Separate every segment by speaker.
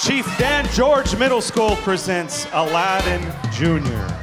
Speaker 1: Chief Dan George Middle School presents Aladdin Jr.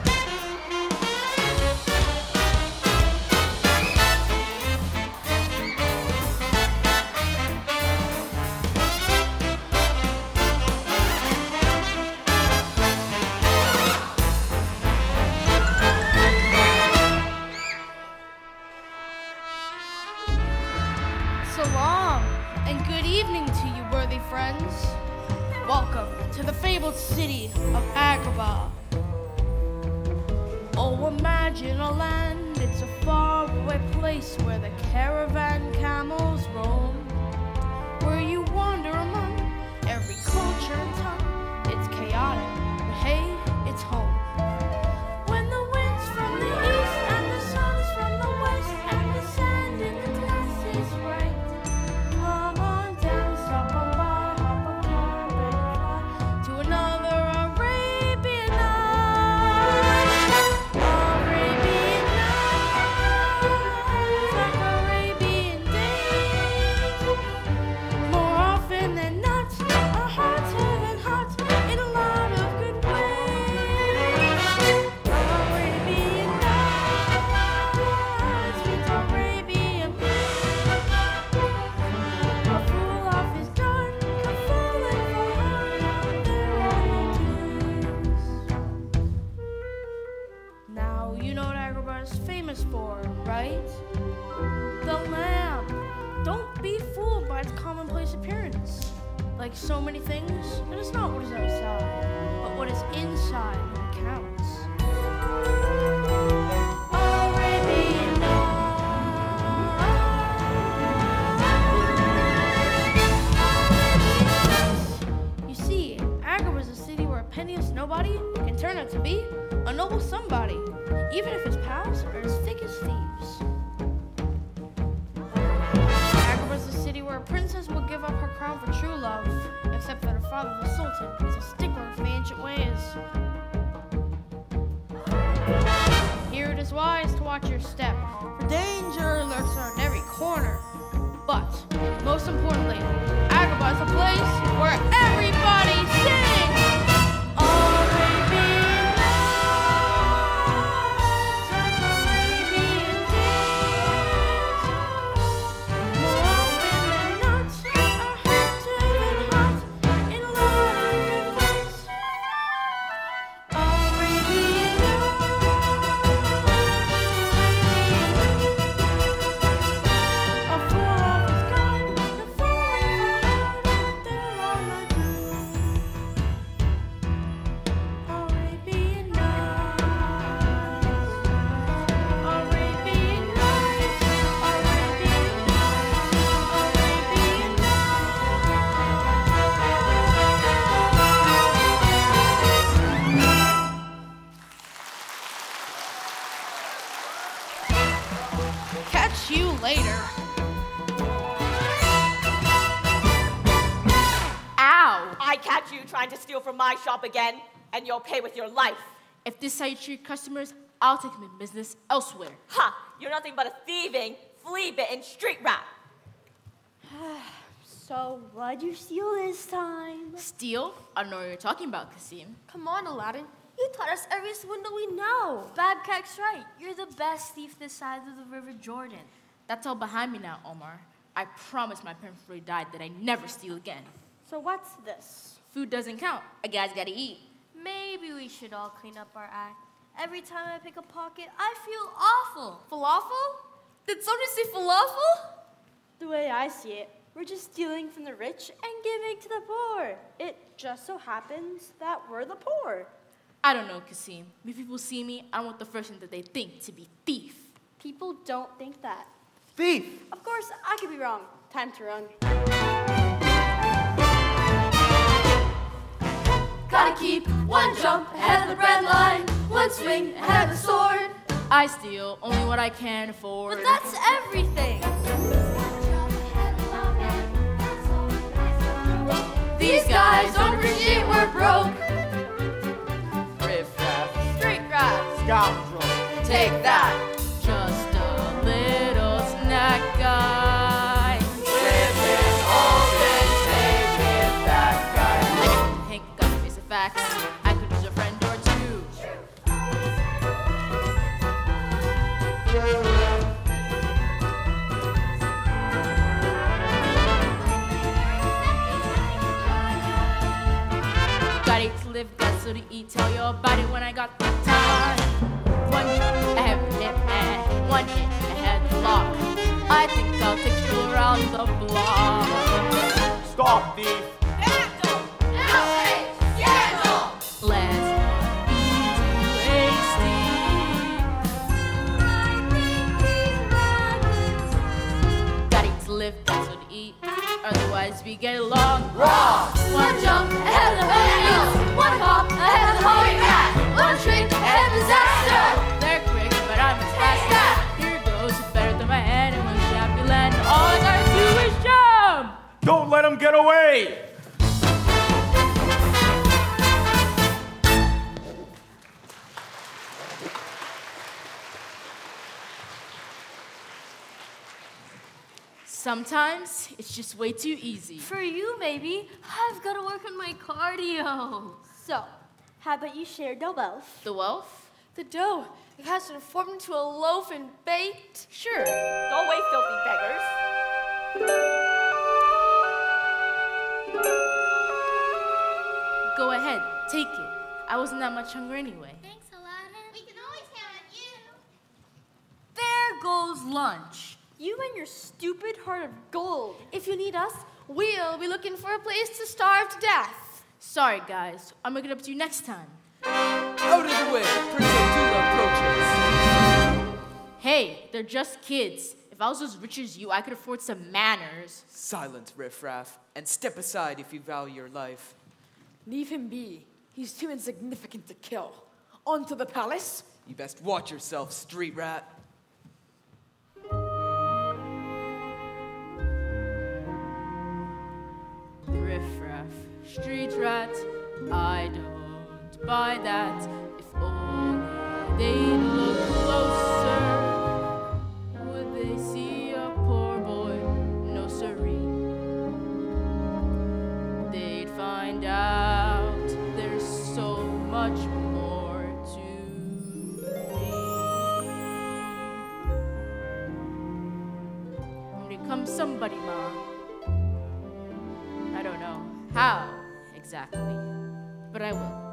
Speaker 2: steal from my shop again, and you'll pay with your life.
Speaker 3: If this is how you treat customers, I'll take my business elsewhere.
Speaker 2: Ha! You're nothing but a thieving, flea-bitten street rat.
Speaker 4: So, what'd you steal this time?
Speaker 3: Steal? I don't know what you're talking about, Kassim.
Speaker 4: Come on, Aladdin. You taught us every swindle we know. Babkak's right. You're the best thief this side of the River Jordan.
Speaker 3: That's all behind me now, Omar. I promised my parents before he died that I never steal again.
Speaker 4: So, what's this?
Speaker 3: Food doesn't count. A guy's gotta eat.
Speaker 4: Maybe we should all clean up our act. Every time I pick a pocket, I feel awful.
Speaker 3: Falafel? Did somebody say falafel?
Speaker 4: The way I see it, we're just stealing from the rich and giving to the poor. It just so happens that we're the poor.
Speaker 3: I don't know, Kassim. When people see me, I want the first thing that they think to be thief.
Speaker 4: People don't think that.
Speaker 1: Thief!
Speaker 4: Of course, I could be wrong. Time to run.
Speaker 5: Keep one jump ahead of the bread line, one swing ahead of the sword.
Speaker 3: I steal only what I can afford.
Speaker 4: But that's everything.
Speaker 5: These guys don't appreciate we're broke.
Speaker 1: Riff raff,
Speaker 4: Street rats.
Speaker 1: scoundrel.
Speaker 5: Take that.
Speaker 3: So to eat. Tell you about it when I got the time. One jump ahead, hit, and one hit. I think I'll take stroll around the block.
Speaker 6: Stop, thief.
Speaker 3: Let's be tasty. Gotta eat to live, that's what eat. Otherwise, we get along.
Speaker 7: One
Speaker 6: Don't let him get away.
Speaker 3: Sometimes it's just way too easy.
Speaker 8: For you, maybe. I've got to work on my cardio.
Speaker 4: So, how about you share the wealth?
Speaker 3: The wealth?
Speaker 8: The dough, it has been formed into a loaf and baked.
Speaker 3: Sure.
Speaker 2: Go away, filthy beggars.
Speaker 3: Go ahead, take it. I wasn't that much hungry anyway.
Speaker 7: Thanks, Aladdin. We can always count on you.
Speaker 8: There goes lunch.
Speaker 4: You and your stupid heart of gold.
Speaker 8: If you need us, we'll be looking for a place to starve to death.
Speaker 3: Sorry, guys. I'll make it up to you next time.
Speaker 9: Out of the way, Prince Abdullah approaches.
Speaker 3: Hey, they're just kids. If I was as rich as you, I could afford some manners.
Speaker 9: Silence, riffraff, and step aside if you value your life.
Speaker 10: Leave him be. He's too insignificant to kill. On to the palace.
Speaker 9: You best watch yourself, street rat.
Speaker 3: Riffraff, street rat, I don't buy that. If only they'd look exactly, but I will.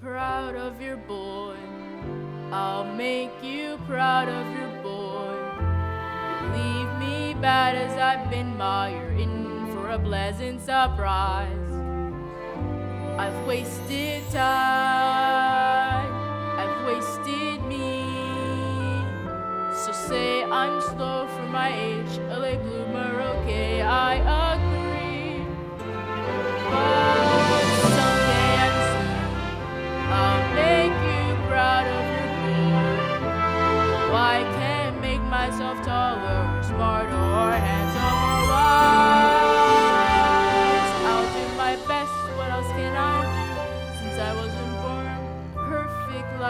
Speaker 3: Proud of your boy, I'll make you proud of your boy. Leave me bad as I've been mired in for a pleasant surprise. I've wasted time, I've wasted me. So say I'm slow for my age, a late bloomer, okay, I agree.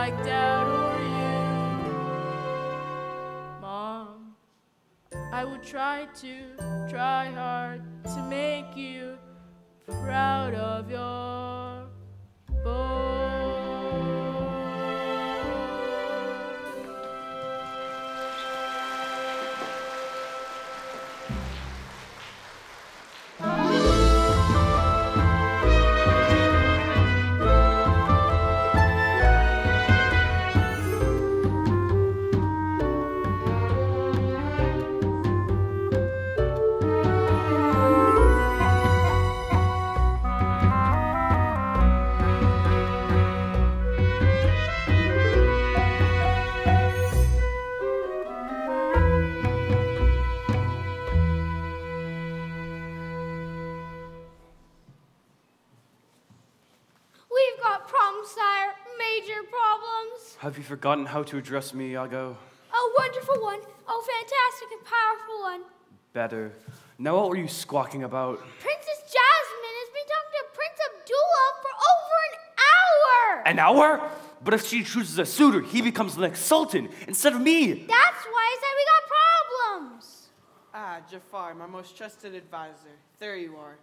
Speaker 3: Like Dad or you. Mom, I would try to, try hard to make you proud of your boy.
Speaker 11: Forgotten how to address me, Iago?
Speaker 1: A wonderful one. Oh, fantastic and powerful one.
Speaker 11: Better. Now, what were you squawking about?
Speaker 1: Princess Jasmine has been talking to Prince Abdullah for over an hour.
Speaker 11: An hour? But if she chooses a suitor, he becomes the next sultan instead of me.
Speaker 1: That's why I said we got problems.
Speaker 12: Ah, Jafar, my most trusted advisor. There you are.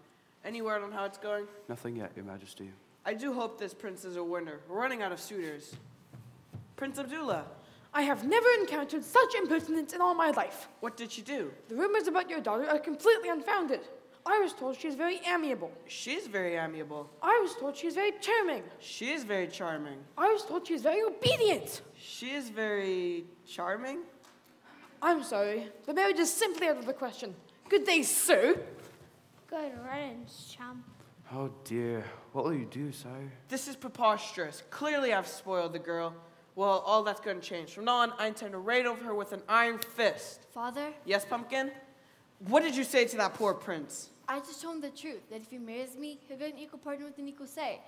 Speaker 12: Any word on how it's going?
Speaker 11: Nothing yet, Your Majesty.
Speaker 12: I do hope this prince is a winner. We're running out of suitors. Prince Abdullah,
Speaker 10: I have never encountered such impertinence in all my life.
Speaker 12: what did she do?
Speaker 10: The rumors about your daughter are completely unfounded. I was told she's very amiable.
Speaker 12: She's very amiable.
Speaker 10: I was told she's very charming.
Speaker 12: She is very charming.
Speaker 10: I was told she's very obedient.
Speaker 12: She is very charming.
Speaker 10: I'm sorry. The marriage is simply out of the question. Good day, sir.
Speaker 13: Good riddance, chump.
Speaker 11: Oh dear. What will you do, sire?
Speaker 12: This is preposterous. Clearly, I've spoiled the girl. Well, all that's going to change. From now on, I intend to raid over her with an iron fist.
Speaker 8: Father,
Speaker 12: Yes, Pumpkin? What did you say to that poor prince?
Speaker 8: I just told him the truth that if he marries me, he'll get an equal partner with an equal say.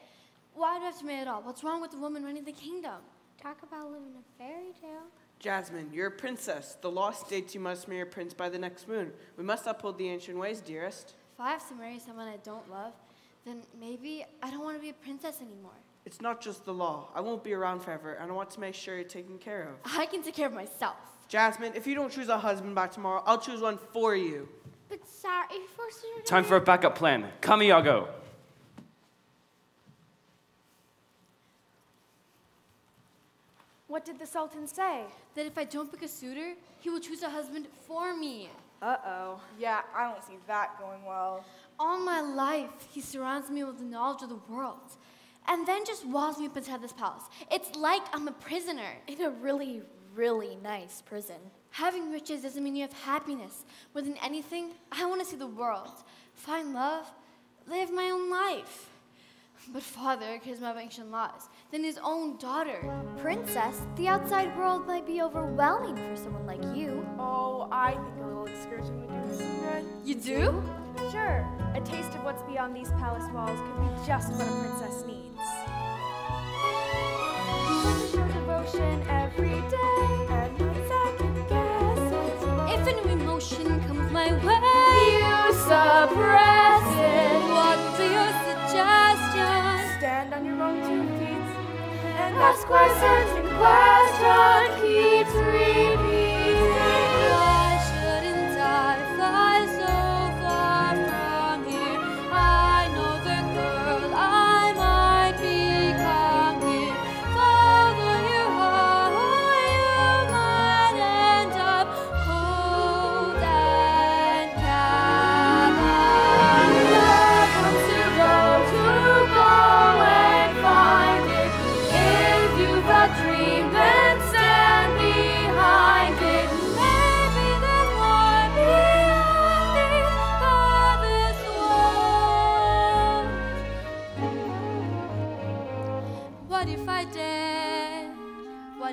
Speaker 8: Why do I have to marry at all? What's wrong with the woman running the kingdom?
Speaker 13: Talk about living a fairy tale.
Speaker 12: Jasmine, you're a princess. The law states you must marry a prince by the next moon. We must uphold the ancient ways, dearest.
Speaker 8: If I have to marry someone I don't love, then maybe I don't want to be a princess anymore.
Speaker 12: It's not just the law. I won't be around forever, and I want to make sure you're taken care of.
Speaker 8: I can take care of myself.
Speaker 12: Jasmine, if you don't choose a husband by tomorrow, I'll choose one for you.
Speaker 13: But sorry, forcing her to
Speaker 11: Time for a backup plan. Come, Iago.
Speaker 5: What did the Sultan say?
Speaker 8: That if I don't pick a suitor, he will choose a husband for me.
Speaker 5: Uh oh. Yeah, I don't see that going well.
Speaker 8: All my life, he surrounds me with the knowledge of the world. And then just walls me up inside this palace. It's like I'm a prisoner.
Speaker 14: In a really, really nice prison.
Speaker 8: Having riches doesn't mean you have happiness. More than anything, I want to see the world, find love, live my own life. But father cares more about ancient laws than his own daughter.
Speaker 14: Princess, the outside world might be overwhelming for someone like you.
Speaker 5: Oh, I think a little excursion would do her some good.
Speaker 8: You do?
Speaker 5: Sure. A taste of what's beyond these palace walls could be just what a princess needs. Show every day and not second guess it.
Speaker 8: If a new emotion comes my way, you suppress it. What's your suggestion?
Speaker 5: Stand on your own two feet and ask why certain question keeps repeating.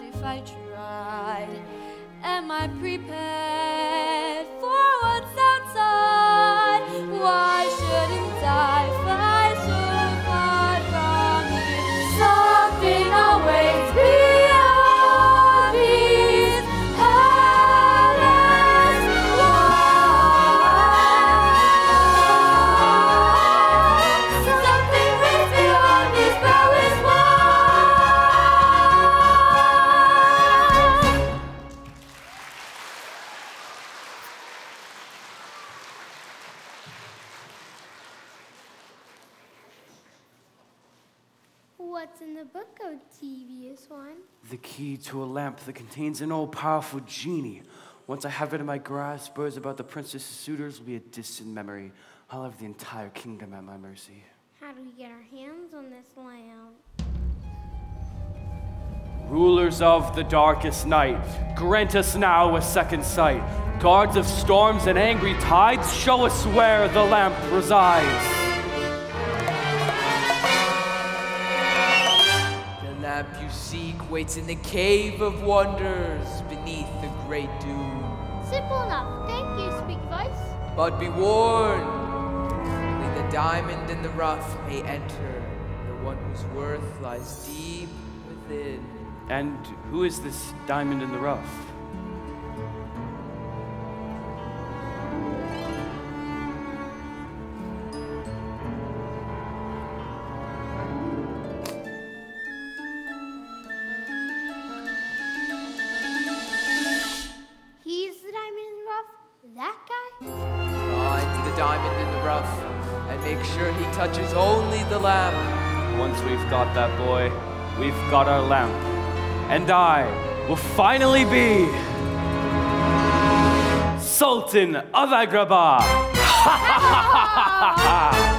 Speaker 5: If
Speaker 8: I tried? Am I prepared
Speaker 11: key to a lamp that contains an all powerful genie. Once I have it in my grasp, words about the princess's suitors will be a distant memory. I'll have the entire kingdom at my mercy.
Speaker 13: How do we get our hands on this lamp?
Speaker 11: Rulers of the darkest night, grant us now a second sight. Guards of storms and angry tides, show us where the lamp resides.
Speaker 9: The lamp you seek waits in the cave of wonders beneath the great dune.
Speaker 13: Simple enough. Thank you, speak voice.
Speaker 9: But be warned, only the diamond in the rough may enter, the one whose worth lies deep within.
Speaker 11: And who is this diamond in the rough?
Speaker 13: Diamond in the rough
Speaker 9: and make sure he touches only the lamp.
Speaker 11: Once we've got that boy, we've got our lamp. And I will finally be Sultan of Agrabah.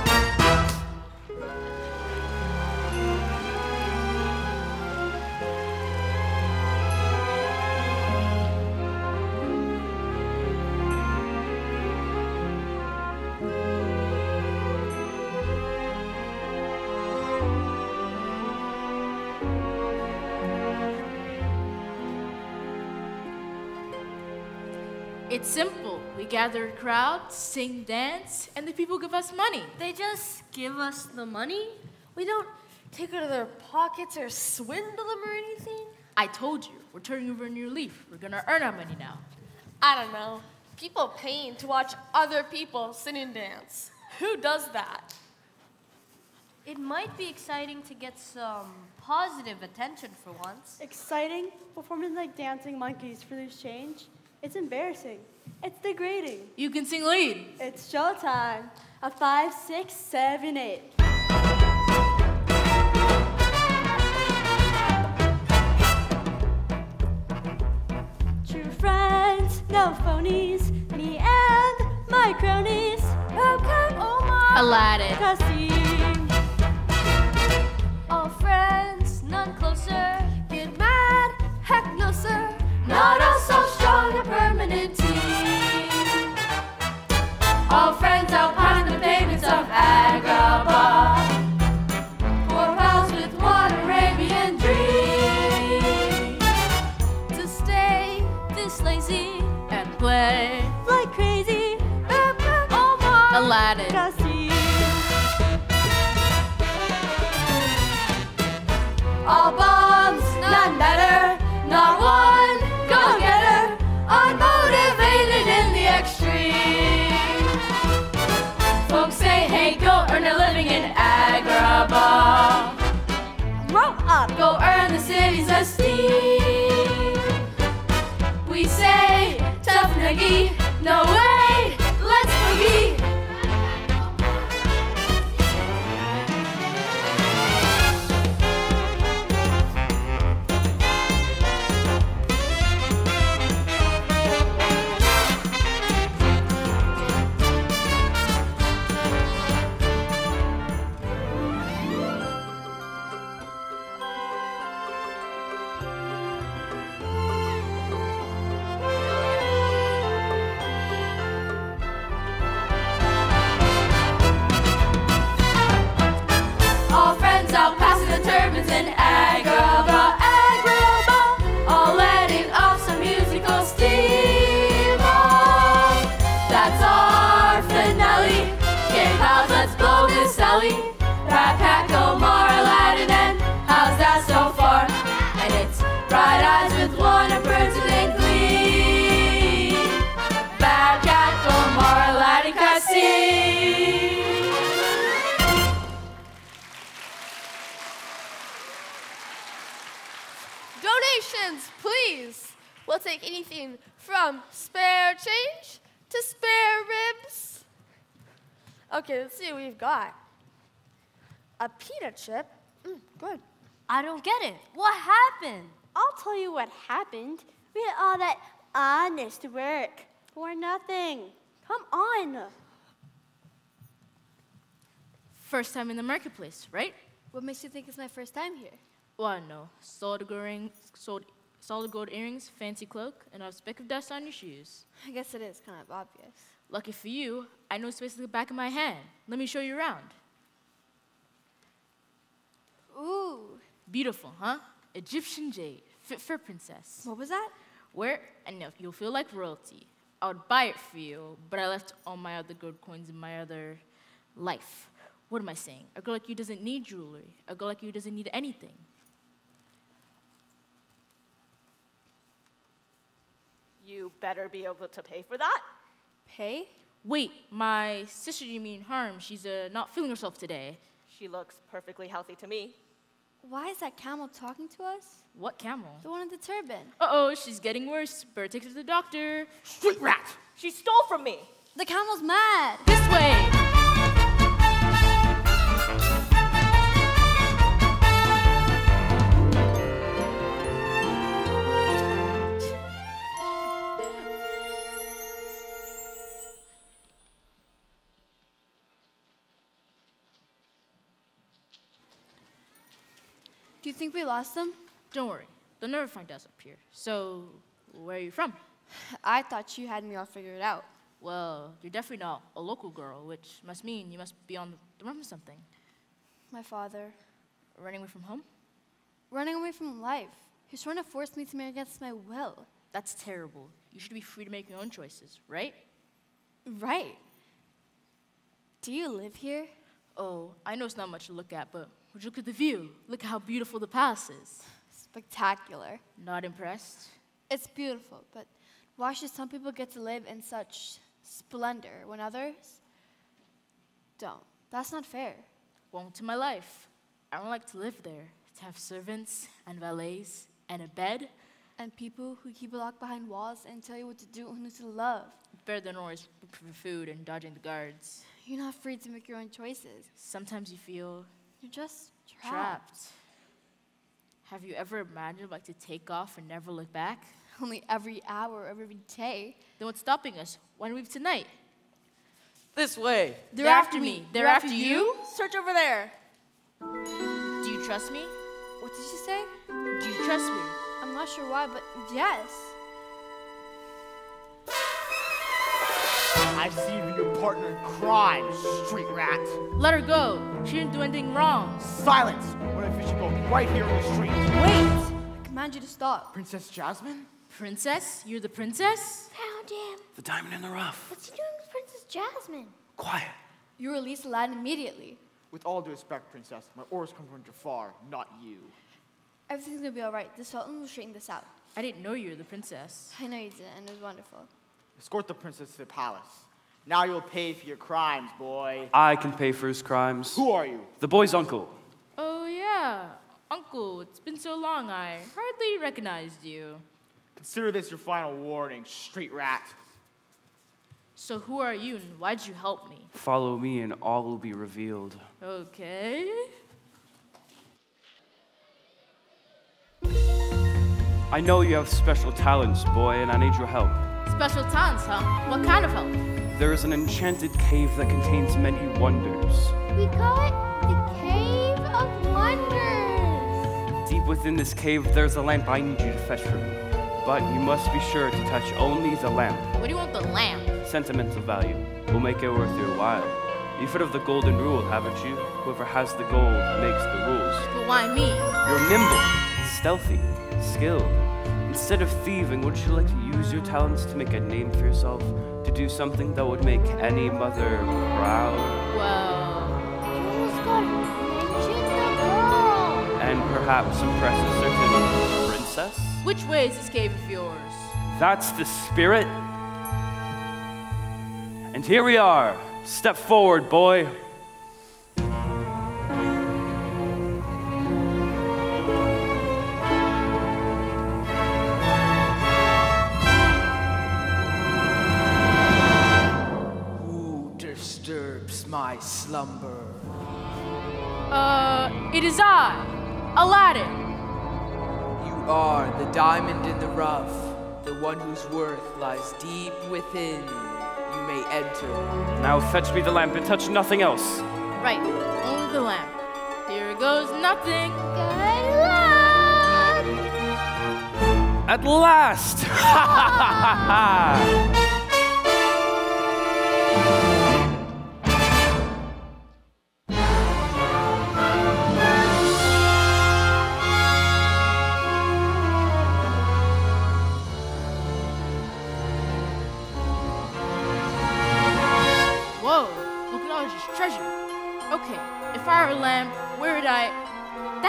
Speaker 3: simple. Gather a crowd, sing, dance, and the people give us money.
Speaker 5: They just give us the money? We don't take it out of their pockets or swindle them or anything?
Speaker 3: I told you, we're turning over a new leaf. We're gonna earn our money now.
Speaker 15: I don't know. People paying to watch other people sing and dance. Who does that?
Speaker 5: It might be exciting to get some positive attention for once.
Speaker 4: Exciting? Performing like dancing monkeys for loose change? It's embarrassing. It's the degrading.
Speaker 3: You can sing lead.
Speaker 4: It's showtime. A five, six, seven, eight. True friends, no phonies. Me and my cronies. Oh, come, oh my.
Speaker 3: Aladdin.
Speaker 4: Kassim.
Speaker 7: All friends, none closer. Get mad, heck no sir. Not us so strong, a permanent team. All friends behind the pavements of Agrabah. Four pals with one Arabian dream. To stay this lazy
Speaker 3: and play
Speaker 4: like crazy.
Speaker 3: Aladdin.
Speaker 7: City's esteem. We say, tough nuggy, no
Speaker 15: Okay, let's see what we've got. A pita chip. Mm, good.
Speaker 5: I don't get it. What happened?
Speaker 4: I'll tell you what happened. We had all that honest work for nothing. Come on.
Speaker 3: First time in the marketplace, right?
Speaker 8: What makes you think it's my first time here?
Speaker 3: Well, no. Solid gold, ring, solid, solid gold earrings, fancy cloak, and a speck of dust on your shoes.
Speaker 8: I guess it is kind of obvious.
Speaker 3: Lucky for you, I know space at the back of my hand. Let me show you around.
Speaker 8: Ooh.
Speaker 3: Beautiful, huh? Egyptian jade, fit for a princess.
Speaker 8: What was that?
Speaker 3: Wear and if you'll feel like royalty. I would buy it for you, but I left all my other gold coins in my other life. What am I saying? A girl like you doesn't need jewelry. A girl like you doesn't need anything.
Speaker 16: You better be able to pay for that.
Speaker 8: Pay?
Speaker 3: Wait, my sister, you mean Harm? She's uh, not feeling herself today.
Speaker 16: She looks perfectly healthy to me.
Speaker 8: Why is that camel talking to us?
Speaker 3: What camel?
Speaker 8: The one in the turban.
Speaker 3: Uh oh, she's getting worse. Better take her to the doctor.
Speaker 16: Street rat! She stole from me!
Speaker 8: The camel's mad.
Speaker 3: This way!
Speaker 8: Think we lost them?
Speaker 3: Don't worry, they'll never find us up here. So, where are you from?
Speaker 8: I thought you had me all figured out.
Speaker 3: Well, you're definitely not a local girl, which must mean you must be on the run from something.
Speaker 8: My father.
Speaker 3: Running away from home?
Speaker 8: Running away from life. He's trying to force me to marry against my will.
Speaker 3: That's terrible. You should be free to make your own choices, right?
Speaker 8: Right. Do you live here?
Speaker 3: Oh, I know it's not much to look at, but would you look at the view? Look at how beautiful the palace is.
Speaker 8: Spectacular.
Speaker 3: Not impressed?
Speaker 8: It's beautiful, but why should some people get to live in such splendor when others don't? That's not fair.
Speaker 3: Welcome to my life. I don't like to live there. To have servants and valets and a bed.
Speaker 8: And people who keep you locked behind walls and tell you what to do and who to love.
Speaker 3: Better than always looking for food and dodging the guards.
Speaker 8: You're not free to make your own choices.
Speaker 3: Sometimes you feel
Speaker 8: You're just trapped.
Speaker 3: trapped. Have you ever imagined like to take off and never look back?
Speaker 8: Only every hour of every day.
Speaker 3: Then what's stopping us? Why don't we leave tonight?
Speaker 12: This way.
Speaker 3: They're, after me. They're, after, you?
Speaker 12: Search over there.
Speaker 3: Do you trust me?
Speaker 8: What did you say?
Speaker 3: Do you trust me?
Speaker 8: I'm not sure why, but yes.
Speaker 17: I've seen you and your partner in crime, street rat.
Speaker 3: Let her go. She didn't do anything wrong.
Speaker 17: Silence! What if we should go right here on the street?
Speaker 8: Wait! I command you to stop.
Speaker 17: Princess Jasmine?
Speaker 3: Princess? You're the princess?
Speaker 1: Found him.
Speaker 11: The diamond in the rough.
Speaker 1: What's he doing with Princess Jasmine?
Speaker 11: Quiet.
Speaker 8: You release Aladdin immediately.
Speaker 17: With all due respect, Princess, my orders come from Jafar, not you.
Speaker 8: Everything's gonna be alright. The Sultan will straighten this out.
Speaker 3: I didn't know you were the princess.
Speaker 8: I know you did, and it was wonderful.
Speaker 17: Escort the princess to the palace. Now you'll pay for your crimes, boy.
Speaker 11: I can pay for his crimes.
Speaker 17: Who are you?
Speaker 11: The boy's uncle.
Speaker 3: Oh, yeah. Uncle, it's been so long I hardly recognized you.
Speaker 17: Consider this your final warning, street rat.
Speaker 3: So, who are you and why'd you help me?
Speaker 11: Follow me and all will be revealed.
Speaker 3: Okay.
Speaker 11: I know you have special talents, boy, and I need your help.
Speaker 3: Special talents, huh? What kind of help?
Speaker 11: There is an enchanted cave that contains many wonders.
Speaker 1: We call it the Cave of Wonders.
Speaker 11: Deep within this cave, there's a lamp I need you to fetch for me. But you must be sure to touch only the lamp.
Speaker 3: What do you want the lamp?
Speaker 11: Sentimental value will make it worth your while. You've heard of the golden rule, haven't you? Whoever has the gold makes the rules.
Speaker 3: But why me?
Speaker 11: You're nimble, stealthy, skilled. Instead of thieving, would you like to use your talents to make a name for yourself? To do something that would make any mother proud?
Speaker 3: Well,
Speaker 1: You almost got mentioned the girl.
Speaker 11: And perhaps impress a certain princess?
Speaker 3: which way is this cave of yours?
Speaker 11: That's the spirit. And here we are. Step forward, boy.
Speaker 9: Slumber?
Speaker 3: Uh, it is I, Aladdin.
Speaker 9: You are the diamond in the rough, the one whose worth lies deep within. You may enter.
Speaker 11: Now fetch me the lamp and touch nothing else.
Speaker 3: Right, only the lamp. Here goes nothing.
Speaker 1: Good luck.
Speaker 11: At last!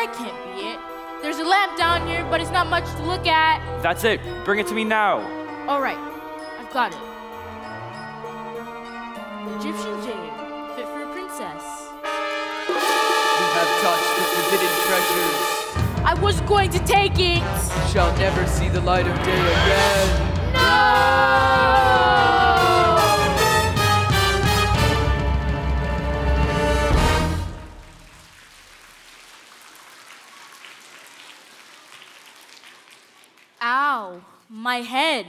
Speaker 3: That can't be it. There's a lamp down here, but it's not much to look at.
Speaker 11: That's it. Bring it to me now.
Speaker 3: Alright, I've got it. Egyptian jade, fit for a princess.
Speaker 9: You have touched the forbidden treasures.
Speaker 3: I was going to take it!
Speaker 9: You shall never see the light of day again.
Speaker 3: Ow, my head.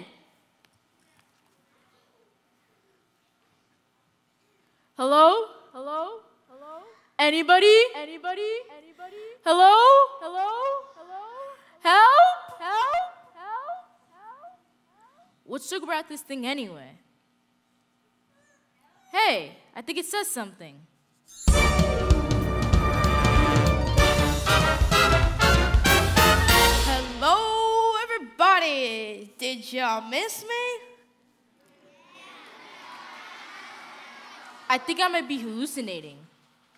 Speaker 3: Hello? Hello? Hello? Anybody? Anybody? Anybody? Hello? Hello? Hello? Help? Help? Help? Help? What's so about this thing anyway? Hey, I think it says something.
Speaker 1: Did y'all miss me?
Speaker 3: I think I might be hallucinating.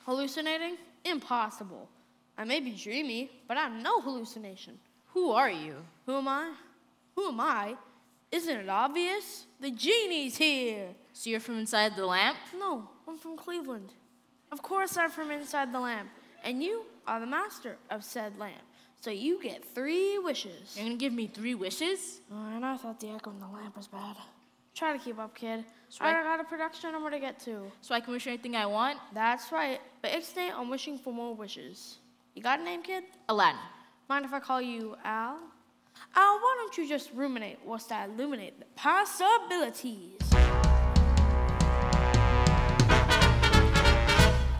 Speaker 1: Hallucinating? Impossible. I may be dreamy, but I'm no hallucination.
Speaker 3: Who are you?
Speaker 1: Who am I? Who am I? Isn't it obvious? The genie's here.
Speaker 3: So you're from inside the lamp?
Speaker 1: No, I'm from Cleveland. Of course I'm from inside the lamp. And you are the master of said lamp. So you get three wishes.
Speaker 3: You're gonna give me three wishes?
Speaker 1: Oh, and I thought the echo in the lamp was bad. Try to keep up, kid.
Speaker 3: So I-
Speaker 1: I got a production number to get to.
Speaker 3: So I can wish anything I want?
Speaker 1: That's right. But ixnay on wishing for more wishes. You got a name, kid?
Speaker 3: Aladdin.
Speaker 1: Mind if I call you Al? Al, why don't you just ruminate whilst I illuminate the possibilities?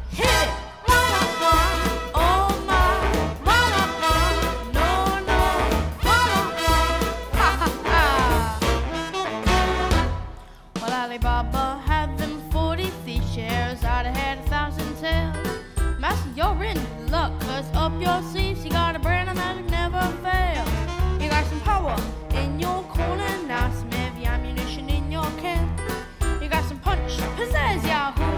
Speaker 1: Hit it! Ali Baba had them 40 thief shares, I'd have had a thousand tails. Master, you're in luck, cause up your sleeves you got a brand of magic never fails. You got some power in your corner, now some heavy ammunition in your camp. You got some punch, pizzazz, Yahoo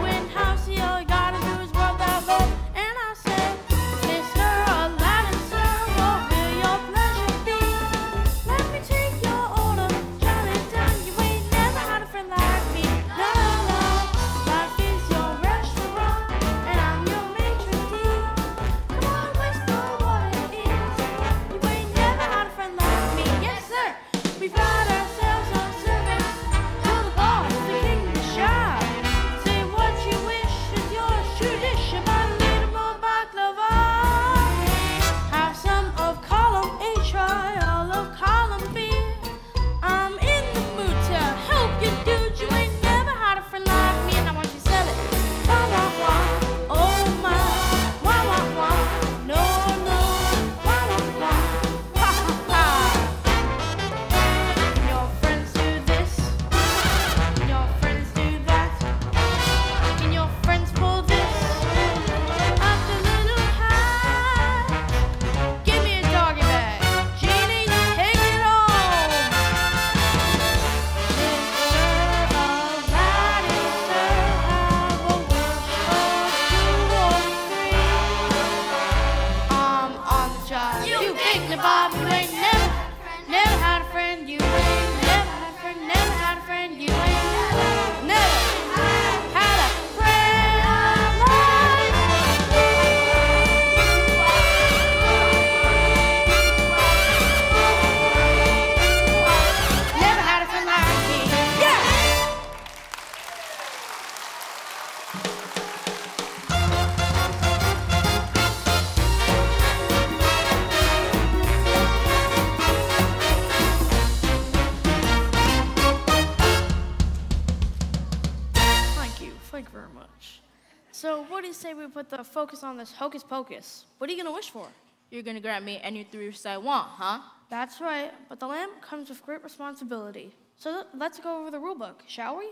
Speaker 1: focus on this hocus pocus? What are you going to wish for?
Speaker 3: You're gonna grant me any three wishes I want, huh?
Speaker 1: That's right, but the lamp comes with great responsibility. So th- let's go over the rule book, shall we?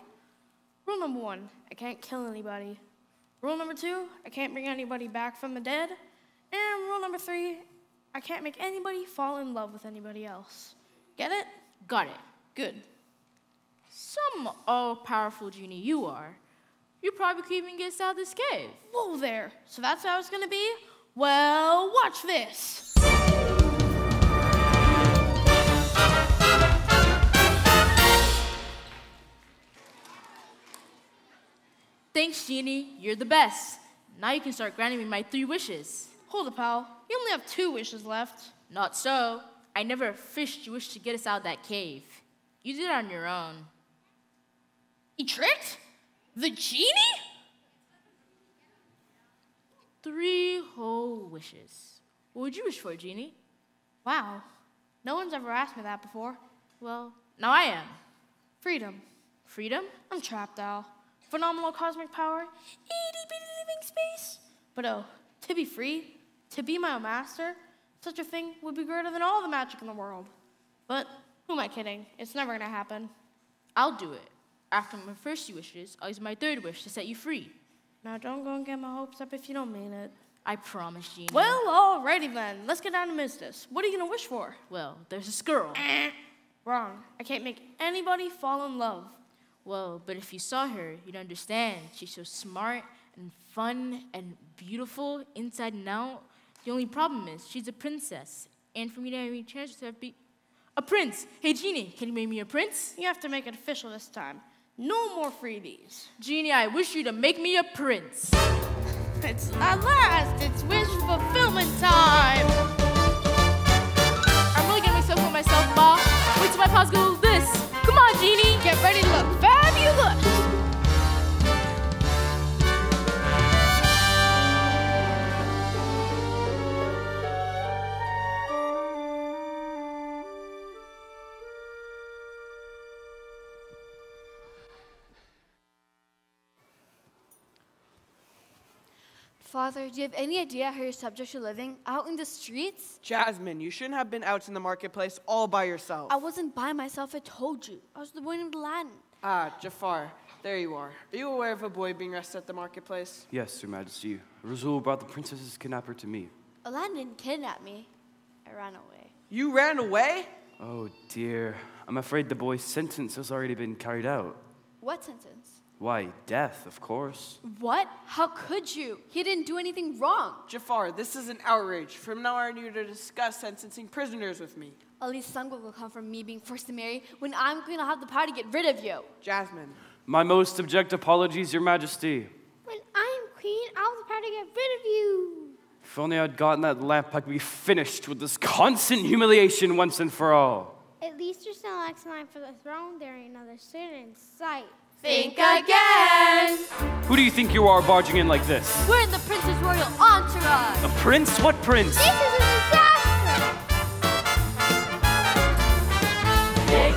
Speaker 1: Rule number one I can't kill anybody. Rule number two I can't bring anybody back from the dead. And rule number three I can't make anybody fall in love with anybody else. Get it?
Speaker 3: Got it.
Speaker 1: Good.
Speaker 3: Some all powerful genie you are. You probably couldn't even get us out of this cave.
Speaker 1: Whoa there. So that's how it's gonna be? Well, watch this.
Speaker 3: Thanks, Genie. You're the best. Now you can start granting me my three wishes.
Speaker 1: Hold it, pal. You only have two wishes left.
Speaker 3: Not so. I never fished your wish to get us out of that cave. You did it on your own.
Speaker 1: He tricked? The genie?
Speaker 3: Three whole wishes. What would you wish for, Genie?
Speaker 1: Wow. No one's ever asked me that before.
Speaker 3: Well, now I am.
Speaker 1: Freedom.
Speaker 3: Freedom?
Speaker 1: I'm trapped, Al. Phenomenal cosmic power. Itty bitty living space. But oh, to be free, to be my own master, such a thing would be greater than all the magic in the world. But who am I kidding? It's never gonna happen.
Speaker 3: I'll do it. After my first two wishes, I'll use my third wish to set you free.
Speaker 1: Now don't go and get my hopes up if you don't mean it.
Speaker 3: I promise, Genie.
Speaker 1: Well, alrighty then. Let's get down to business. What are you gonna wish for?
Speaker 3: Well, there's this girl.
Speaker 1: Wrong. I can't make anybody fall in love.
Speaker 3: Well, but if you saw her, you'd understand. She's so smart and fun and beautiful inside and out. The only problem is she's a princess. And for me to have any chance to be a prince. Hey, Genie, can you make me a prince?
Speaker 1: You have to make it official this time. No more freebies.
Speaker 3: Genie, I wish you to make me a prince.
Speaker 1: It's at last, it's wish fulfillment time.
Speaker 3: I'm really gonna getting myself for myself, Ma. Wait till my paws go this. Come on, Genie.
Speaker 1: Get ready to look
Speaker 8: Father, do you have any idea how your subjects are living out in the streets?
Speaker 12: Jasmine, you shouldn't have been out in the marketplace all by yourself.
Speaker 8: I wasn't by myself, I told you. I was the boy named Aladdin.
Speaker 12: Ah, Jafar, there you are. Are you aware of a boy being arrested at the marketplace?
Speaker 11: Yes, Your Majesty. Razoul brought the princess's kidnapper to me.
Speaker 8: Aladdin didn't kidnap me. I ran away.
Speaker 12: You ran away?
Speaker 11: Oh dear. I'm afraid the boy's sentence has already been carried out.
Speaker 8: What sentence?
Speaker 11: Why, death, of course.
Speaker 8: What? How could you? He didn't do anything wrong.
Speaker 12: Jafar, this is an outrage. From now on, you're to discuss sentencing prisoners with me.
Speaker 8: At least some good will come from me being forced to marry when I'm going to have the power to get rid of you.
Speaker 12: Jasmine.
Speaker 11: My most abject apologies, Your Majesty.
Speaker 13: When I'm queen, I'll have the power to get rid of you.
Speaker 11: If only I'd gotten that lamp, I could be finished with this constant humiliation once and for all.
Speaker 13: At least you're still next in line for the throne. There ain't another student in sight.
Speaker 7: Think again.
Speaker 11: Who do you think you are barging in like this?
Speaker 8: We're in the Prince's Royal Entourage.
Speaker 11: A prince? What prince?
Speaker 13: This is a disaster.
Speaker 7: Way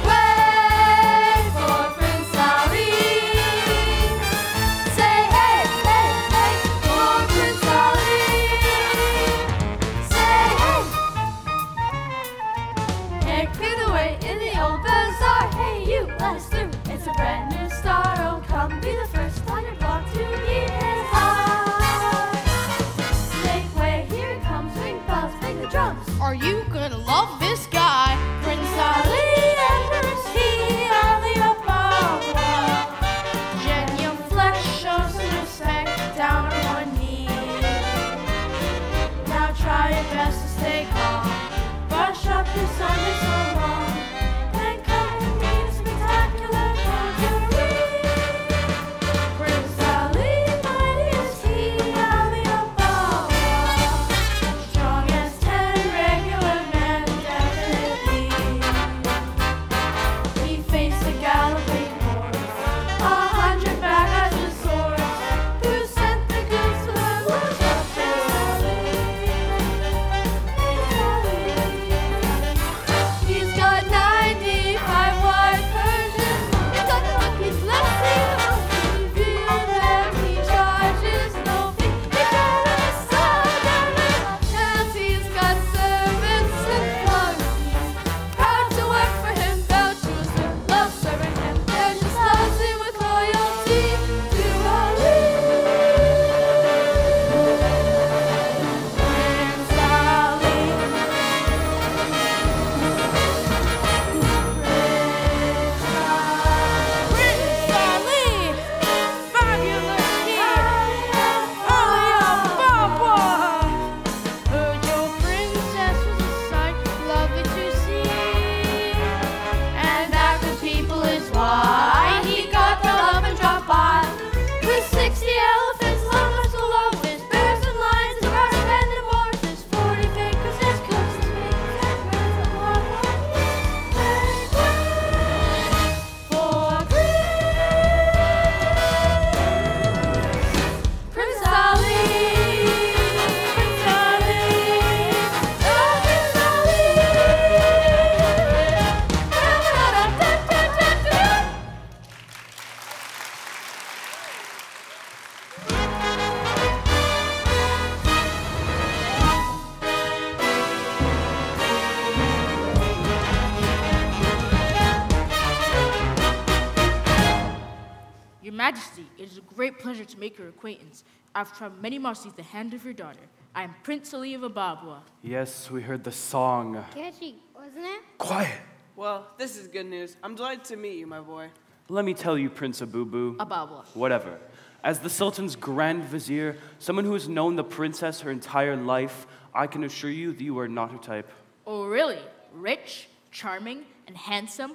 Speaker 3: acquaintance. I've traveled many miles to seek the hand of your daughter. I am Prince Ali of Ababwa.
Speaker 11: Yes, we heard the song.
Speaker 13: Catchy, wasn't it?
Speaker 11: Quiet.
Speaker 12: Well, this is good news. I'm delighted to meet you, my boy.
Speaker 11: Let me tell you, Prince Abubu.
Speaker 3: Ababwa.
Speaker 11: Whatever. As the Sultan's Grand Vizier, someone who has known the princess her entire life, I can assure you that you are not her type.
Speaker 3: Oh, really? Rich, charming, and handsome?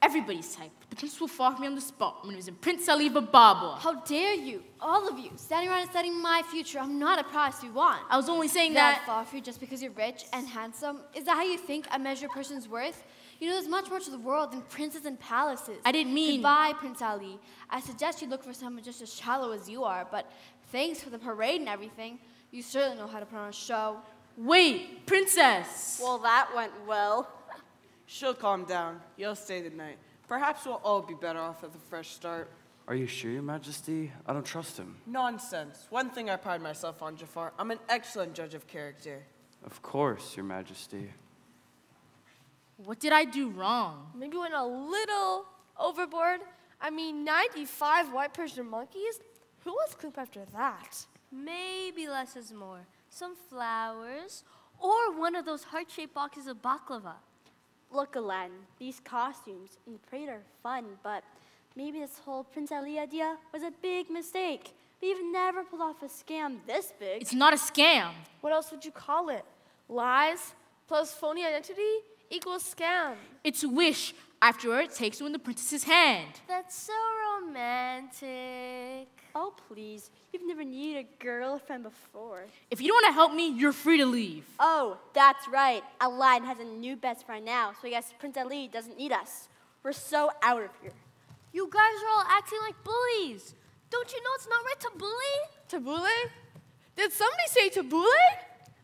Speaker 3: That's everybody's type. The prince will fall for me on the spot when he was in Prince Ali of Ababwa.
Speaker 8: How dare you, all of you, standing around and studying my future. I'm not a prize to want.
Speaker 3: I was only saying
Speaker 8: that.
Speaker 3: that.
Speaker 8: fall for you just because you're rich and handsome? Is that how you think I measure a person's worth? You know, there's much more to the world than princes and palaces.
Speaker 3: I didn't mean-
Speaker 8: Goodbye, Prince Ali. I suggest you look for someone just as shallow as you are, but thanks for the parade and everything. You certainly know how to put on a show.
Speaker 3: Wait, princess!
Speaker 2: Well, that went well.
Speaker 12: She'll calm down. You'll stay the night. Perhaps we'll all be better off with a fresh start.
Speaker 11: Are you sure, Your Majesty? I don't trust him.
Speaker 12: Nonsense. One thing I pride myself on, Jafar, I'm an excellent judge of character.
Speaker 11: Of course, Your Majesty.
Speaker 3: What did I do wrong?
Speaker 15: Maybe went a little overboard. I mean, 95 white Persian monkeys? Who wants to after that?
Speaker 5: Maybe less is more. Some flowers, or one of those heart-shaped boxes of baklava.
Speaker 4: Look, Aladdin, these costumes and the parade are fun, but maybe this whole Prince Ali idea was a big mistake. We've never pulled off a scam this big.
Speaker 3: It's not a scam.
Speaker 15: What else would you call it? Lies plus phony identity equals scam.
Speaker 3: It's wish after it takes you in the princess's hand.
Speaker 5: That's so romantic.
Speaker 4: Oh, please. You've never needed a girlfriend before.
Speaker 3: If you don't want to help me, you're free to leave.
Speaker 4: Oh, that's right. Aladdin has a new best friend now, so I guess Prince Ali doesn't need us. We're so out of here.
Speaker 5: You guys are all acting like bullies. Don't you know it's not right to bully?
Speaker 15: Tabule? Did somebody say tabule?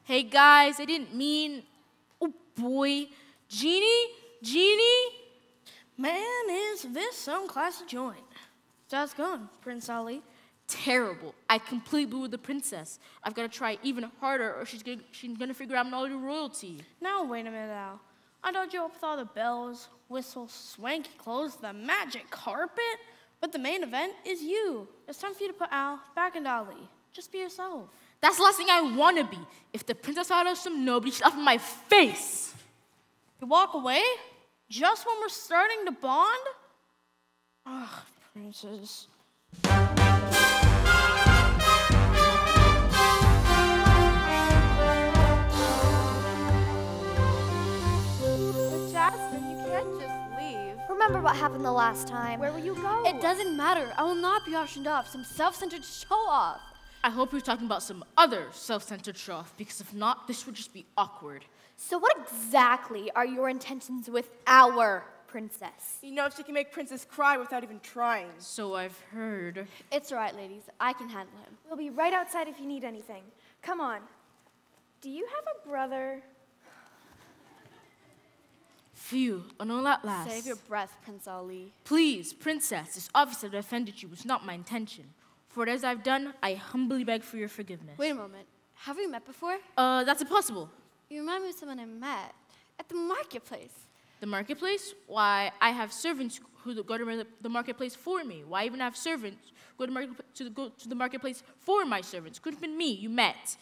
Speaker 3: Hey guys, I didn't mean. Oh boy. Genie? Genie?
Speaker 1: Man, is this some classy joint. That's gone, Prince Ali.
Speaker 3: Terrible. I completely blew with the princess. I've got to try even harder or she's gonna, she's gonna figure out I'm not your royalty.
Speaker 1: Now, wait a minute, Al. I dolled you up with all the bells, whistles, swanky clothes, the magic carpet, but the main event is you. It's time for you to put Al back in Ali. Just be yourself.
Speaker 3: That's the last thing I want to be. If the princess us some nobody, she's up in my face.
Speaker 1: You walk away? Just when we're starting to bond? Ugh, princes.
Speaker 15: But Jasmine, you can't just leave.
Speaker 8: Remember what happened the last time.
Speaker 15: Where will you go?
Speaker 8: It doesn't matter. I will not be auctioned off. Some self-centered show-off.
Speaker 3: I hope you're talking about some other self-centered show off, because if not, this would just be awkward.
Speaker 8: So what exactly are your intentions with our princess?
Speaker 15: You know if she can make Princess cry without even trying.
Speaker 3: So I've heard.
Speaker 8: It's all right, ladies. I can handle him.
Speaker 18: We'll be right outside if you need anything. Come on. Do you have a brother?
Speaker 3: Phew, and all at last.
Speaker 8: Save your breath, Prince Ali.
Speaker 3: Please, princess, it's obvious that I offended you was not my intention. For as I've done, I humbly beg for your forgiveness.
Speaker 8: Wait a moment. Have we met before?
Speaker 3: Uh, that's impossible.
Speaker 8: You remind me of someone I met at the marketplace.
Speaker 3: The marketplace? Why, I have servants who go to the marketplace for me. Why even have servants go to, market, to, the, go to the marketplace for my servants? Could have been me. You met.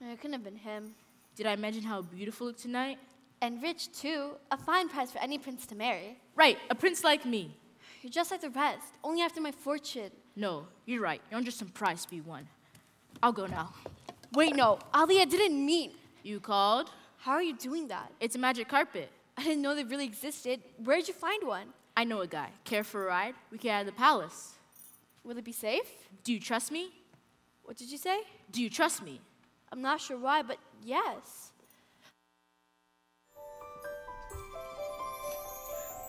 Speaker 8: It couldn't have been him.
Speaker 3: Did I imagine how beautiful it tonight?
Speaker 8: And rich, too. A fine price for any prince to marry.
Speaker 3: Right, a prince like me.
Speaker 8: You're just like the rest, only after my fortune.
Speaker 3: No, you're right. You're just some prize to be won. I'll go now.
Speaker 8: Wait, no. Ali, I didn't mean.
Speaker 3: You called?
Speaker 8: How are you doing that?
Speaker 3: It's a magic carpet.
Speaker 8: I didn't know they really existed. Where'd you find one?
Speaker 3: I know a guy. Care for a ride? We can at the palace.
Speaker 8: Will it be safe?
Speaker 3: Do you trust me?
Speaker 8: What did you say?
Speaker 3: Do you trust me?
Speaker 8: I'm not sure why, but yes.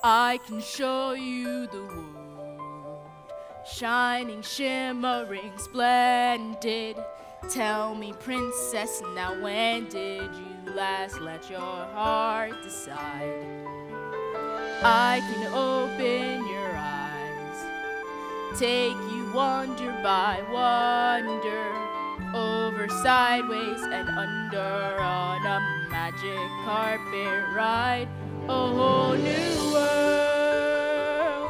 Speaker 3: I can show you the world, shining, shimmering, splendid. Tell me, princess, now when did you last let your heart decide? I can open your eyes, take you wonder by wonder, over, sideways, and under on a magic carpet ride. A whole new world,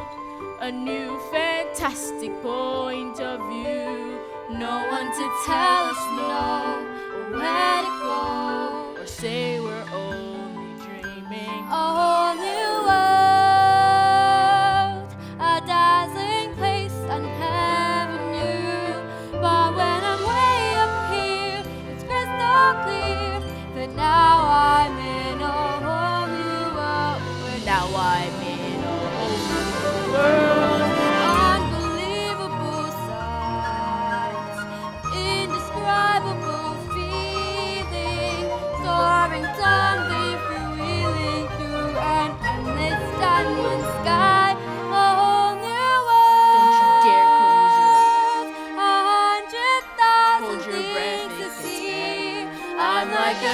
Speaker 3: a new fantastic point of view. No one to tell us no or where to go or say we're only dreaming.
Speaker 5: A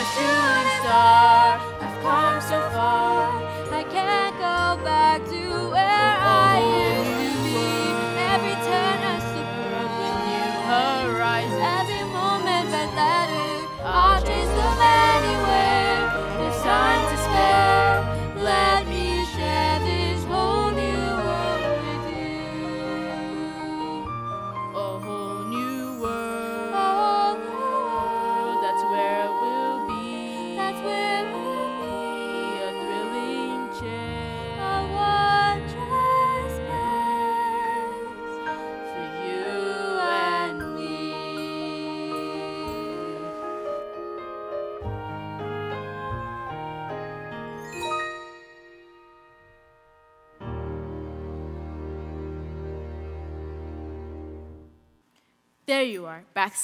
Speaker 5: I'm
Speaker 3: like a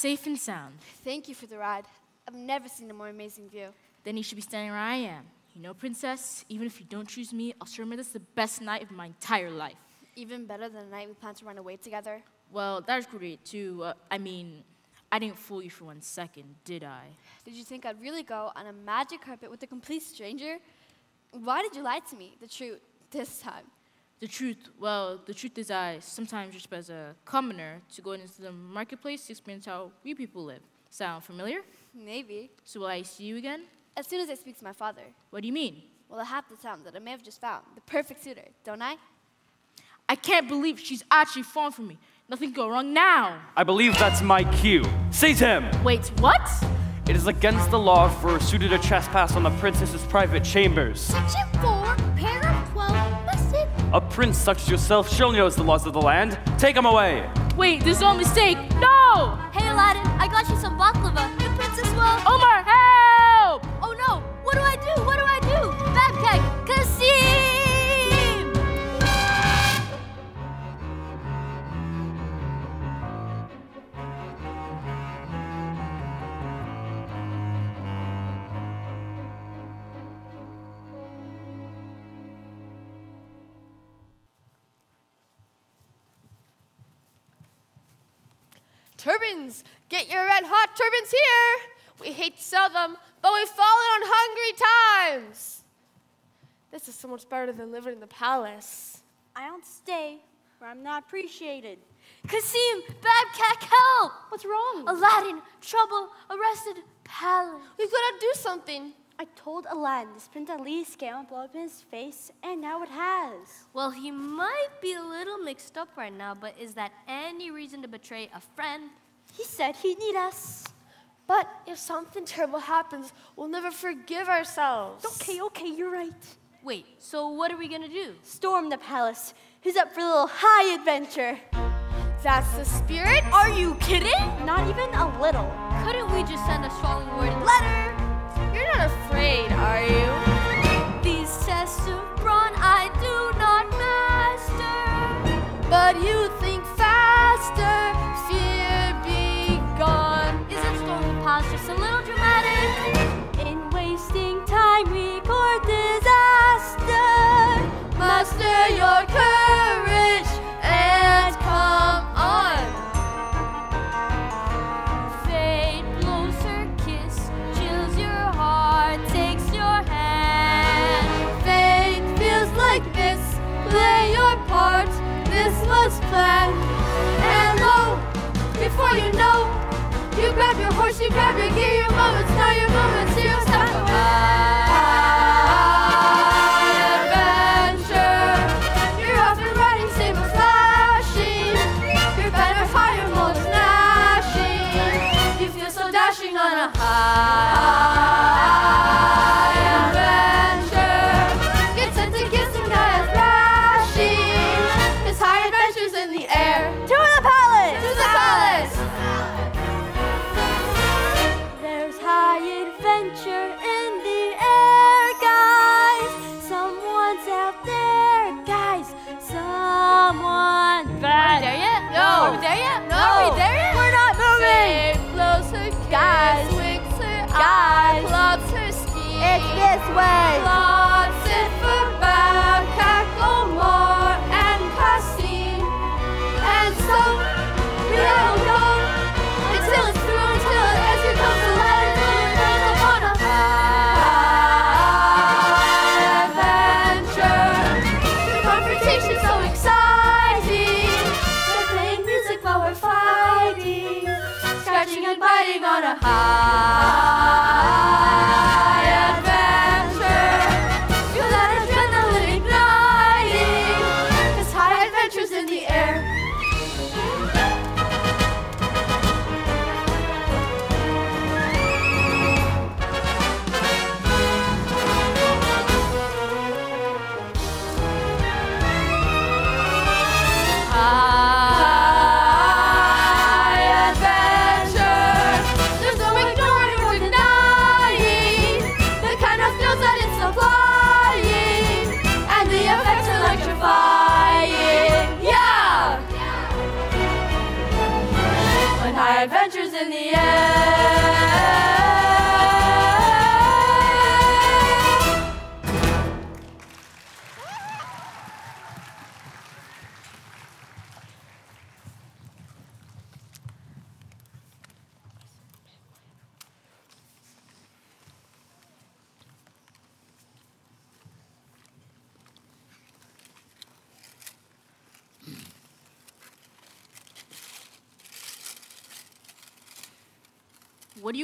Speaker 3: safe and sound.
Speaker 8: Thank you for the ride. I've never seen a more amazing view.
Speaker 3: Then you should be standing where I am. You know, princess, even if you don't choose me, I'll sure make this the best night of my entire life.
Speaker 8: Even better than the night we planned to run away together.
Speaker 3: Well, that's great too. Uh, I mean, I didn't fool you for one second, did I?
Speaker 8: Did you think I'd really go on a magic carpet with a complete stranger? Why did you lie to me? The truth, this time.
Speaker 3: The truth, well, the truth is I sometimes just as a commoner to go into the marketplace to experience how we people live. Sound familiar?
Speaker 8: Maybe.
Speaker 3: So will I see you again?
Speaker 8: As soon as I speak to my father.
Speaker 3: What do you mean?
Speaker 8: Well, I have to tell him that I may have just found the perfect suitor, don't I?
Speaker 3: I can't believe she's actually fallen for me. Nothing can go wrong now.
Speaker 11: I believe that's my cue. Seize him!
Speaker 3: Wait, what?
Speaker 11: It is against the law for a suitor to trespass on the princess's private chambers.
Speaker 13: Section 4, paragraph 12, listed.
Speaker 11: A prince such as yourself surely knows the laws of the land. Take him away!
Speaker 3: Wait, there's no mistake. No!
Speaker 5: Hey Aladdin, I got you some baklava. The princess will.
Speaker 3: Omar, help!
Speaker 15: Get your red hot turbans here! We hate to sell them, but we've fallen on hungry times! This is so much better than living in the palace.
Speaker 4: I don't stay where I'm not appreciated.
Speaker 5: Kassim, Babkak, help!
Speaker 4: What's wrong?
Speaker 5: Aladdin, trouble, arrested, palace.
Speaker 15: We've got to do something.
Speaker 4: I told Aladdin this Prince Ali scam would blow up in his face, and now it has.
Speaker 19: Well, he might be a little mixed up right now, but is that any reason to betray a friend?
Speaker 4: He said he'd need us.
Speaker 15: But if something terrible happens, we'll never forgive ourselves.
Speaker 4: Okay, okay, you're right.
Speaker 19: Wait, so what are we gonna do?
Speaker 4: Storm the palace. Who's up for a little high adventure?
Speaker 15: That's the spirit?
Speaker 4: Are you kidding? Not even a little.
Speaker 19: Couldn't we just send a strongly worded letter?
Speaker 15: You're not afraid, are you?
Speaker 5: These tests of brawn I do not master.
Speaker 15: But you think faster, Muster your courage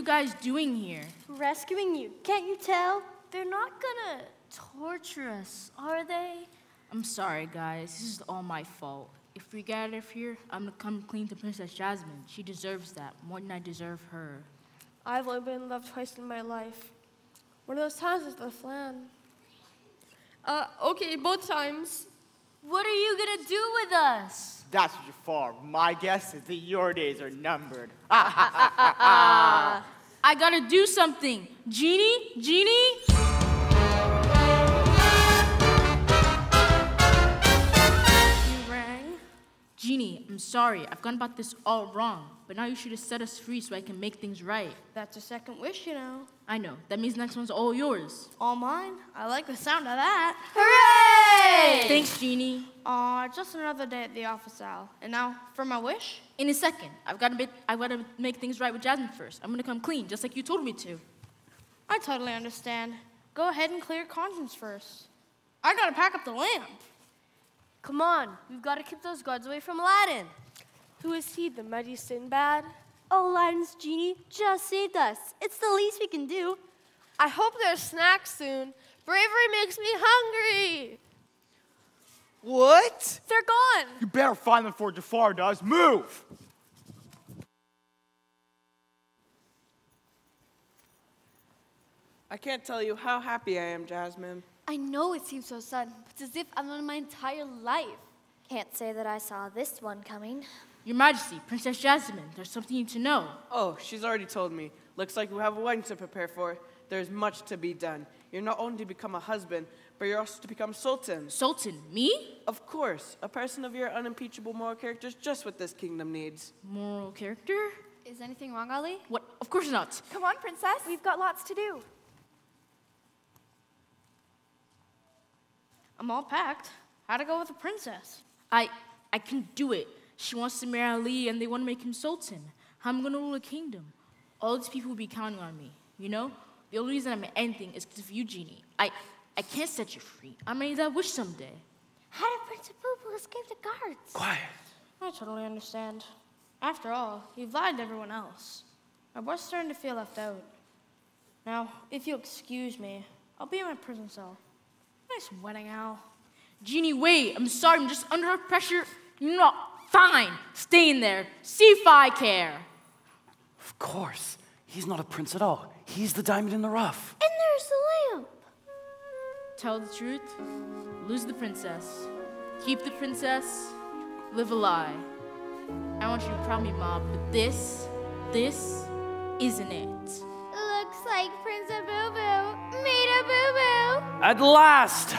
Speaker 5: guys
Speaker 3: doing here?
Speaker 4: Rescuing you. Can't you tell?
Speaker 19: They're not gonna torture us, are they?
Speaker 3: I'm sorry, guys. This is all my fault. If we get out of here, I'm gonna come clean to Princess Jasmine. She deserves that more than I deserve her.
Speaker 15: I've only been loved twice in my life. One of those times was the flan. Uh, okay, both times.
Speaker 19: What are you gonna do with us?
Speaker 17: That's Jafar. My guess is that your days are numbered.
Speaker 3: I gotta do something. Genie? Genie?
Speaker 15: You rang.
Speaker 3: Genie, I'm sorry. I've gone about this all wrong. But now you should have set us free so I can make things right.
Speaker 1: That's a second wish, you know.
Speaker 3: I know. That means next one's all yours.
Speaker 1: All mine. I like the sound of that.
Speaker 3: Hooray! Thanks, Genie.
Speaker 1: Aw, just another day at the office, Al. And now, for my wish?
Speaker 3: In a second. I've got to make, I've got to make things right with Jasmine first. I'm gonna come clean, just like you told me to.
Speaker 1: I totally understand. Go ahead and clear your conscience first. I gotta pack up the lamp.
Speaker 19: Come on, we've got to keep those guards away from Aladdin.
Speaker 15: Who is he, the mighty Sinbad?
Speaker 4: Oh, Aladdin's genie just saved us. It's the least we can do.
Speaker 15: I hope there's snacks soon. Bravery makes me hungry.
Speaker 17: What?
Speaker 15: They're gone.
Speaker 17: You better find them before Jafar does. Move!
Speaker 12: I can't tell you how happy I am, Jasmine.
Speaker 8: I know it seems so sudden, but it's as if I've known my entire life.
Speaker 13: Can't say that I saw this one coming.
Speaker 3: Your Majesty, Princess Jasmine, there's something you need to know.
Speaker 12: Oh, she's already told me. Looks like we have a wedding to prepare for. There's much to be done. You're not only to become a husband, but you're also to become sultan.
Speaker 3: Sultan? Me?
Speaker 12: Of course. A person of your unimpeachable moral character is just what this kingdom needs.
Speaker 3: Moral character?
Speaker 8: Is anything wrong, Ali?
Speaker 3: What? Of course not.
Speaker 18: Come on, princess. We've got lots to do.
Speaker 1: I'm all packed. How'd it go with the princess?
Speaker 3: I I can do it. She wants to marry Ali and they want to make him sultan. How am gonna rule a kingdom? All these people will be counting on me, you know? The only reason I'm anything is because of you, Genie. I I can't set you free. I made that wish someday.
Speaker 13: How did Prince Boo Boo escape the guards?
Speaker 11: Quiet.
Speaker 1: I totally understand. After all, you've lied to everyone else. My boy's starting to feel left out. Now, if you'll excuse me, I'll be in my prison cell. Nice wedding, Al.
Speaker 3: Genie, wait. I'm sorry. I'm just under pressure. You're not fine. Stay in there. See if I care.
Speaker 11: Of course. He's not a prince at all. He's the diamond in the rough.
Speaker 13: And there's the lamp.
Speaker 3: Tell the truth. Lose the princess. Keep the princess. Live a lie. I want you to proud me, Mom, but this, this isn't it.
Speaker 13: Looks like Prince of Boo Boo. Made a boo boo.
Speaker 11: At last!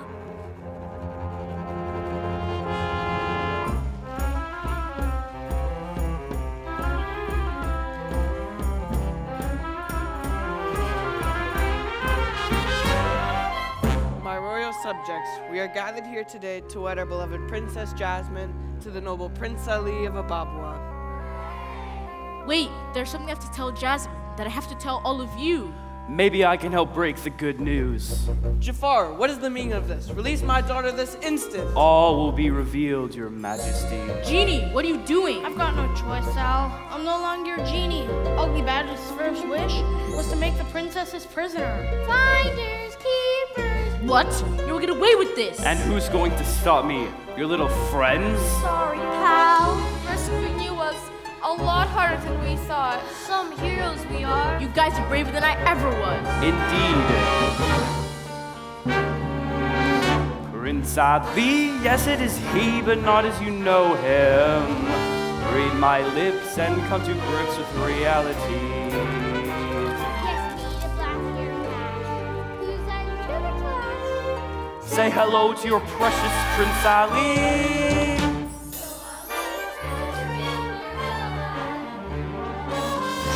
Speaker 12: subjects, we are gathered here today to wed our beloved Princess Jasmine to the noble Prince Ali of Ababwa.
Speaker 3: Wait, there's something I have to tell Jasmine that I have to tell all of you.
Speaker 11: Maybe I can help break the good news.
Speaker 12: Jafar, what is the meaning of this? Release my daughter this instant.
Speaker 11: All will be revealed, Your Majesty.
Speaker 3: Genie, what are you doing?
Speaker 1: I've got no choice, Al. I'm no longer a genie. Ugly Badger's first wish was to make the princess his prisoner.
Speaker 13: Finders, keepers.
Speaker 3: What? You'll get away with this.
Speaker 11: And who's going to stop me? Your little friends?
Speaker 15: Sorry, pal. Rescuing you was a lot harder than we thought.
Speaker 19: Some heroes we are.
Speaker 3: You guys are braver than I ever was.
Speaker 11: Indeed. Prince Ali, yes, it is he, but not as you know him. Read my lips and come to grips with reality. Say hello to your precious Prince Ali.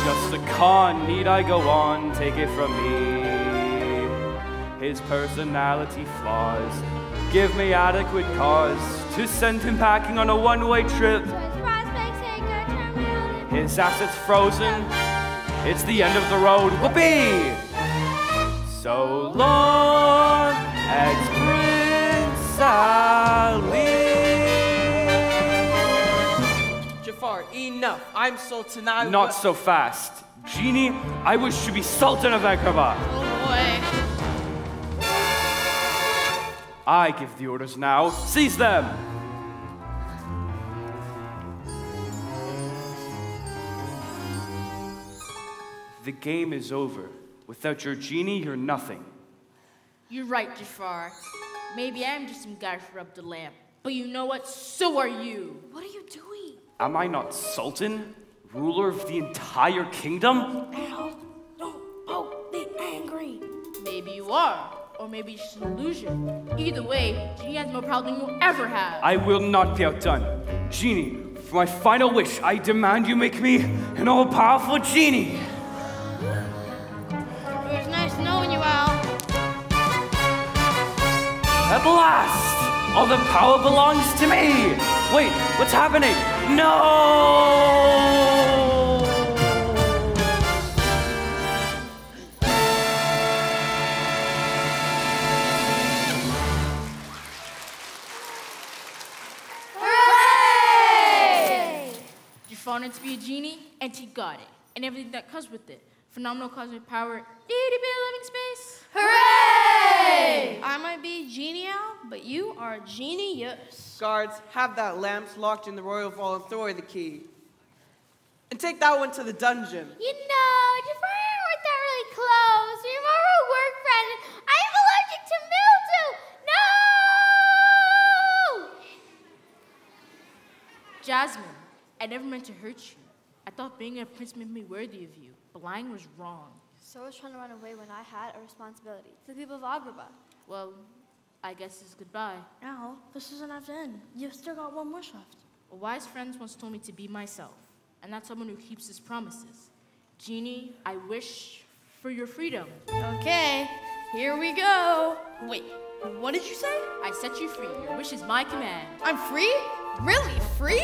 Speaker 11: Just a con, need I go on? Take it from me. His personality flaws give me adequate cause to send him packing on a one way trip. His assets frozen. It's the end of the road. Whoopee! So long,
Speaker 12: enough. I'm Sultan. I
Speaker 11: Not so fast. Genie, I wish to be Sultan of Agrabah.
Speaker 1: Oh boy.
Speaker 11: I give the orders now. Seize them! The game is over. Without your genie, you're nothing.
Speaker 3: You're right, Jafar. Maybe I'm just some guy who rubbed the lamp. But you know what? So are you.
Speaker 19: What are you doing?
Speaker 11: Am I not Sultan? Ruler of the entire kingdom?
Speaker 1: Al, don't poke the angry.
Speaker 3: Maybe you are. Or maybe it's just an illusion. Either way, Genie has more power than you'll ever have.
Speaker 11: I will not be outdone. Genie, for my final wish, I demand you make me an all powerful genie.
Speaker 1: It was nice knowing you, Al.
Speaker 11: At last! All the power belongs to me! Wait, what's happening? No!
Speaker 3: Jafar wanted to be a genie, and he got it. And everything that comes with it. Phenomenal cosmic power, itty bitty living space.
Speaker 1: Hooray! I might be genie, Al, but you are a genius.
Speaker 12: Guards, have that lamp locked in the royal vault and throw away the key. And take that one to the dungeon.
Speaker 13: You know, Jafar and I weren't that really close. We were more of a work friend. I'm allergic to mildew. No!
Speaker 3: Jasmine, I never meant to hurt you. I thought being a prince made me worthy of you, but lying was wrong.
Speaker 4: So I was trying to run away when I had a responsibility to the people of Agrabah.
Speaker 3: Well, I guess it's goodbye.
Speaker 1: Al, this isn't half in. You've still got one wish left.
Speaker 3: A wise friend once told me to be myself, and not someone who keeps his promises. Genie, I wish for your freedom.
Speaker 1: Okay, here we go. Wait, what did you say?
Speaker 3: I set you free. Your wish is my command.
Speaker 1: I'm free? Really? Free?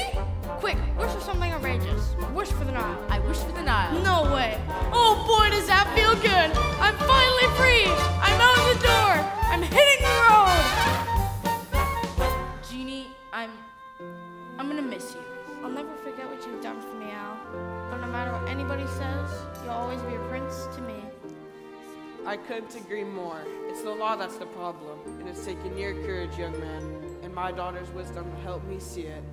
Speaker 1: Quick, wish for something outrageous. Wish for the Nile.
Speaker 3: I wish for the Nile.
Speaker 1: No way. Oh boy, does that feel good. I'm finally free. I'm out of the door. I'm hitting the road.
Speaker 3: Genie, I'm. I'm gonna miss you.
Speaker 1: I'll never forget what you've done for me, Al. But no matter what anybody says, you'll always be a prince to me.
Speaker 12: I couldn't agree more. It's the law that's the problem. and it's taken your courage, young man, and my daughter's wisdom to help me see it.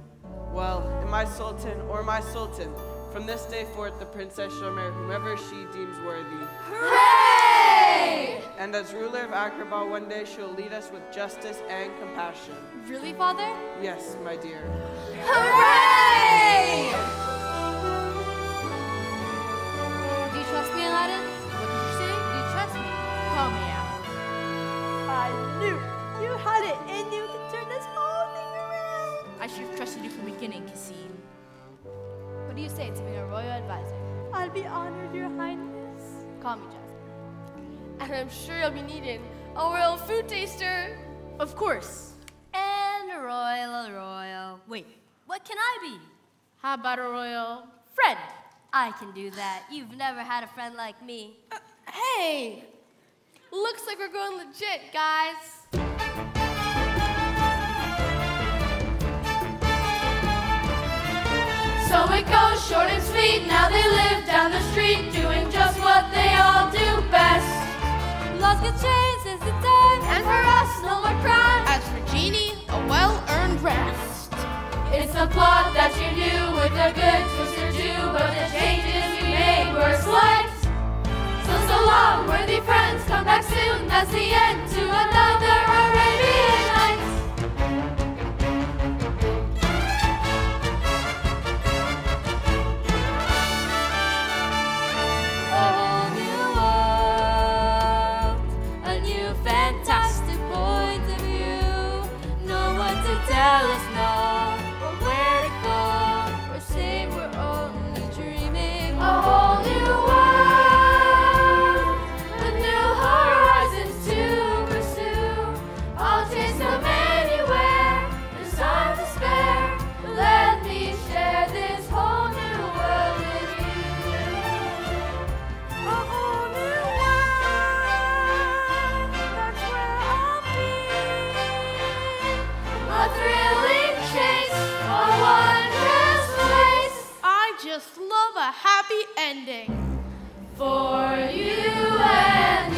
Speaker 12: Well, and my sultan or my sultan, from this day forth the princess shall marry whomever she deems worthy.
Speaker 15: Hooray!
Speaker 12: And as ruler of Agrabah one day she'll lead us with justice and compassion.
Speaker 4: Really, father?
Speaker 12: Yes, my dear.
Speaker 15: Hooray!
Speaker 4: Do you trust me, Aladdin?
Speaker 8: What did you say?
Speaker 3: Do
Speaker 5: you trust me?
Speaker 3: Call me out.
Speaker 4: I knew you had it in you
Speaker 8: to
Speaker 4: turn this
Speaker 3: should have trusted you from the beginning, Kassim.
Speaker 8: What do you say to being a royal advisor?
Speaker 4: I'll be honored, your highness.
Speaker 8: Call me Jasmine.
Speaker 15: And I'm sure you'll be needing A royal food taster.
Speaker 8: Of course.
Speaker 19: And a royal, a royal. Wait, what can I be?
Speaker 8: How about a royal friend?
Speaker 19: I can do that. You've never had a friend like me.
Speaker 15: Uh, hey! Looks like we're going legit, guys.
Speaker 7: So it goes short and sweet. Now they live down the street, doing just what they all do best.
Speaker 5: Lost get changed as the time.
Speaker 7: And for us, no more crime.
Speaker 15: As for Genie, a well-earned rest.
Speaker 7: It's a plot that you knew with a good twist or two, but the changes we made were slight. So, so long, worthy friends, come back soon. That's the end to another
Speaker 15: ending.
Speaker 7: for you and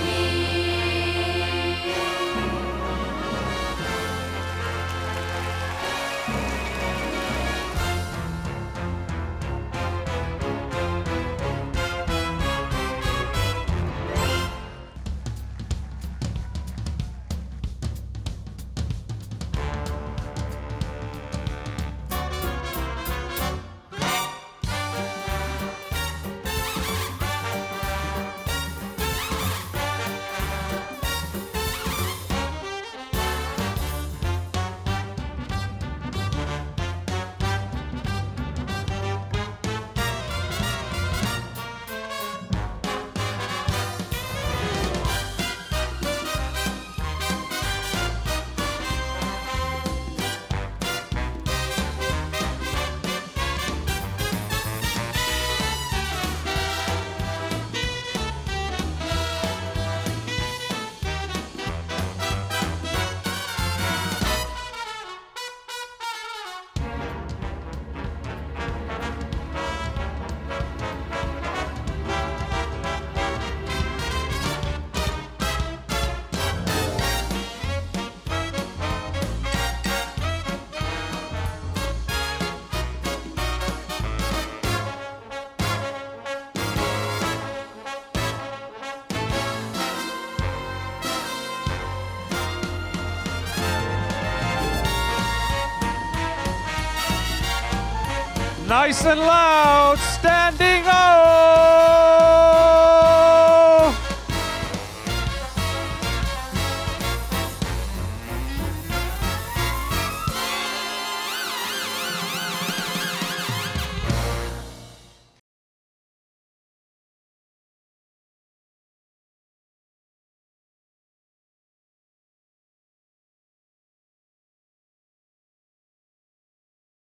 Speaker 7: me.
Speaker 6: Nice